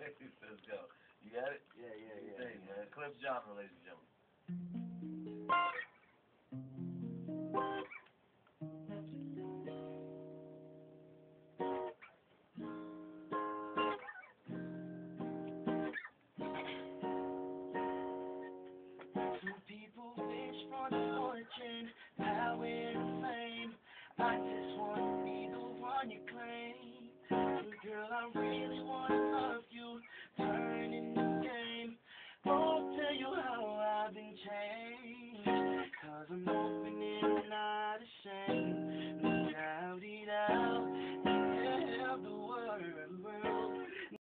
Let's go. You got it? Yeah, yeah, yeah. Thanks, yeah. man. Cliff genre, ladies and gentlemen. doesn't matter.